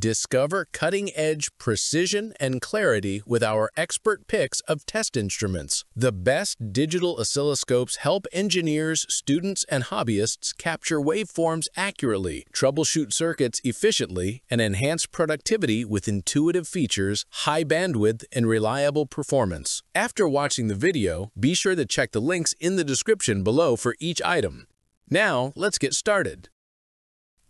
Discover cutting-edge precision and clarity with our expert picks of test instruments. The best digital oscilloscopes help engineers, students, and hobbyists capture waveforms accurately, troubleshoot circuits efficiently, and enhance productivity with intuitive features, high bandwidth, and reliable performance. After watching the video, be sure to check the links in the description below for each item. Now, let's get started.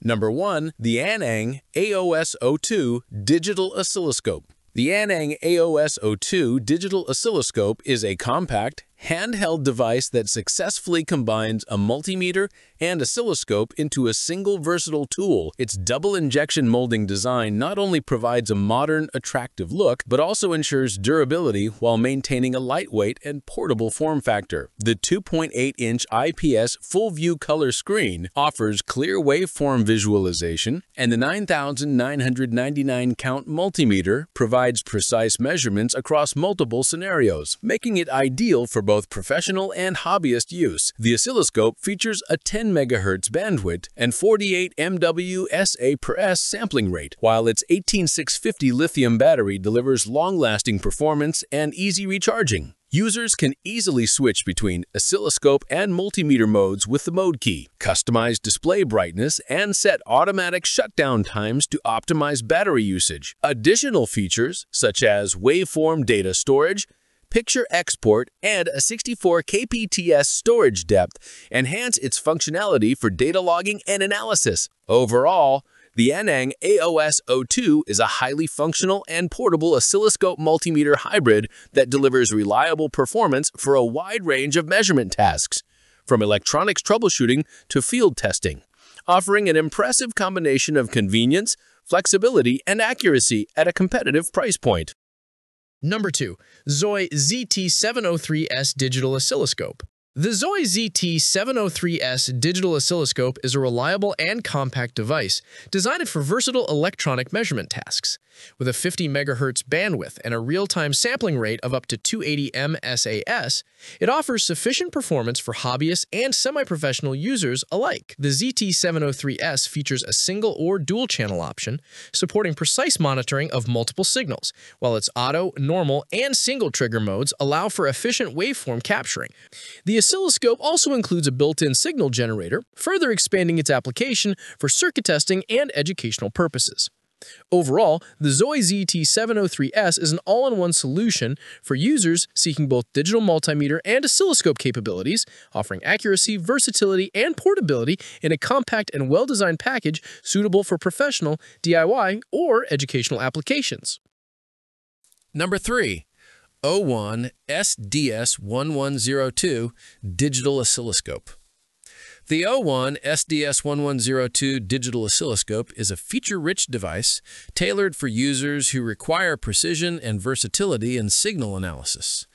Number 1. The Aneng AOS-02 Digital Oscilloscope The Aneng AOS-02 Digital Oscilloscope is a compact, handheld device that successfully combines a multimeter and oscilloscope into a single versatile tool. Its double injection molding design not only provides a modern, attractive look, but also ensures durability while maintaining a lightweight and portable form factor. The 2.8-inch IPS full-view color screen offers clear waveform visualization, and the 9,999 count multimeter provides precise measurements across multiple scenarios, making it ideal for both professional and hobbyist use. The oscilloscope features a 10 MHz bandwidth and 48 MW SA per S sampling rate, while its 18650 lithium battery delivers long-lasting performance and easy recharging. Users can easily switch between oscilloscope and multimeter modes with the mode key, customize display brightness, and set automatic shutdown times to optimize battery usage. Additional features, such as waveform data storage, picture export, and a 64 kpts storage depth enhance its functionality for data logging and analysis. Overall, the Aneng AOS-02 is a highly functional and portable oscilloscope multimeter hybrid that delivers reliable performance for a wide range of measurement tasks, from electronics troubleshooting to field testing, offering an impressive combination of convenience, flexibility, and accuracy at a competitive price point. Number 2. Zoy ZT703S Digital Oscilloscope the Zoy ZT703S digital oscilloscope is a reliable and compact device designed for versatile electronic measurement tasks. With a 50 MHz bandwidth and a real-time sampling rate of up to 280 MSAS, it offers sufficient performance for hobbyists and semi-professional users alike. The ZT703S features a single or dual-channel option, supporting precise monitoring of multiple signals, while its auto, normal, and single trigger modes allow for efficient waveform capturing. The oscilloscope also includes a built-in signal generator, further expanding its application for circuit testing and educational purposes. Overall, the Zoy ZT703S is an all-in-one solution for users seeking both digital multimeter and oscilloscope capabilities, offering accuracy, versatility, and portability in a compact and well-designed package suitable for professional, DIY, or educational applications. Number 3. OWON SDS1102 Digital Oscilloscope the OWON SDS1102 digital oscilloscope is a feature-rich device tailored for users who require precision and versatility in signal analysis.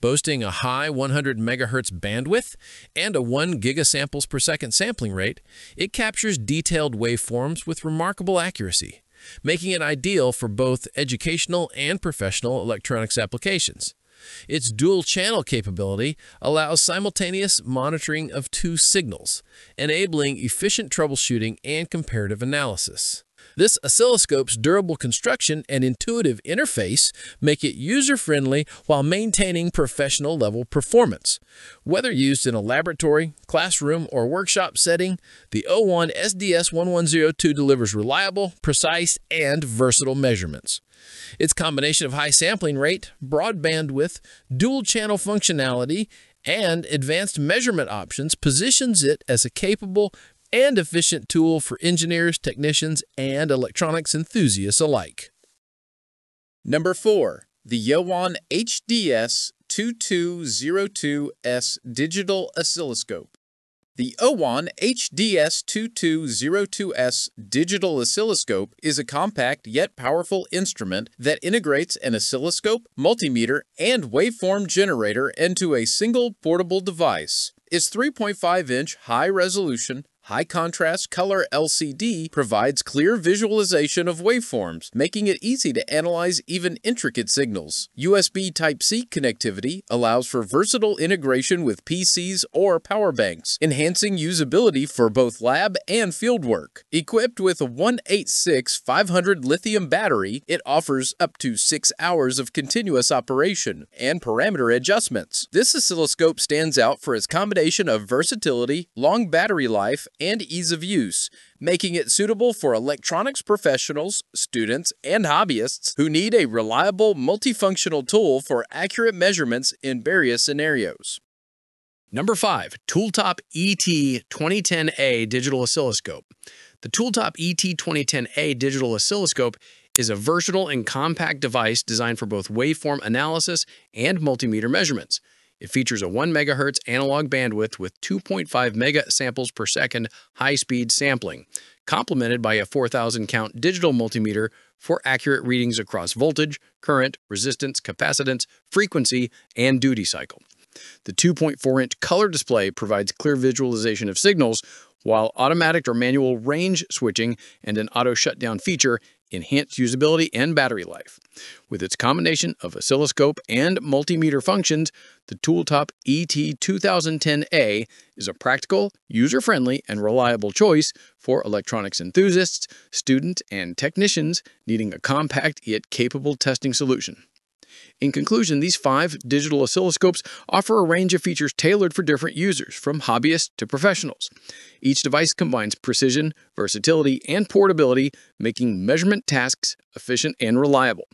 Boasting a high 100 MHz bandwidth and a 1 gigasamples per second sampling rate, it captures detailed waveforms with remarkable accuracy, making it ideal for both educational and professional electronics applications. Its dual channel capability allows simultaneous monitoring of two signals, enabling efficient troubleshooting and comparative analysis. This oscilloscope's durable construction and intuitive interface make it user-friendly while maintaining professional-level performance. Whether used in a laboratory, classroom, or workshop setting, the OWON SDS1102 delivers reliable, precise, and versatile measurements. Its combination of high sampling rate, broad bandwidth, dual-channel functionality, and advanced measurement options positions it as a capable and efficient tool for engineers, technicians, and electronics enthusiasts alike. Number 4. The OWON HDS 2202S Digital Oscilloscope the OWON HDS2202S digital oscilloscope is a compact yet powerful instrument that integrates an oscilloscope, multimeter, and waveform generator into a single portable device. Its 3.5-inch high-resolution High contrast color LCD provides clear visualization of waveforms, making it easy to analyze even intricate signals. USB Type-C connectivity allows for versatile integration with PCs or power banks, enhancing usability for both lab and field work. Equipped with a 186 500 lithium battery, it offers up to 6 hours of continuous operation and parameter adjustments. This oscilloscope stands out for its combination of versatility, long battery life, and ease of use, making it suitable for electronics professionals, students, and hobbyists who need a reliable multifunctional tool for accurate measurements in various scenarios. Number 5. Tooltop ET2010A Digital Oscilloscope. The Tooltop ET2010A Digital Oscilloscope is a versatile and compact device designed for both waveform analysis and multimeter measurements. It features a 1 MHz analog bandwidth with 2.5 mega samples per second high-speed sampling, complemented by a 4,000 count digital multimeter for accurate readings across voltage, current, resistance, capacitance, frequency, and duty cycle. The 2.4-inch color display provides clear visualization of signals, while automatic or manual range switching and an auto shutdown feature enhance usability and battery life. With its combination of oscilloscope and multimeter functions, the Tooltop ET2010A is a practical, user-friendly, and reliable choice for electronics enthusiasts, students, and technicians needing a compact yet capable testing solution. In conclusion, these five digital oscilloscopes offer a range of features tailored for different users, from hobbyists to professionals. Each device combines precision, versatility, and portability, making measurement tasks efficient and reliable.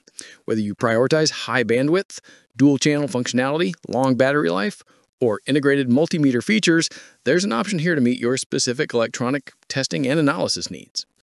Whether you prioritize high bandwidth, dual channel functionality, long battery life, or integrated multimeter features, there's an option here to meet your specific electronic testing and analysis needs.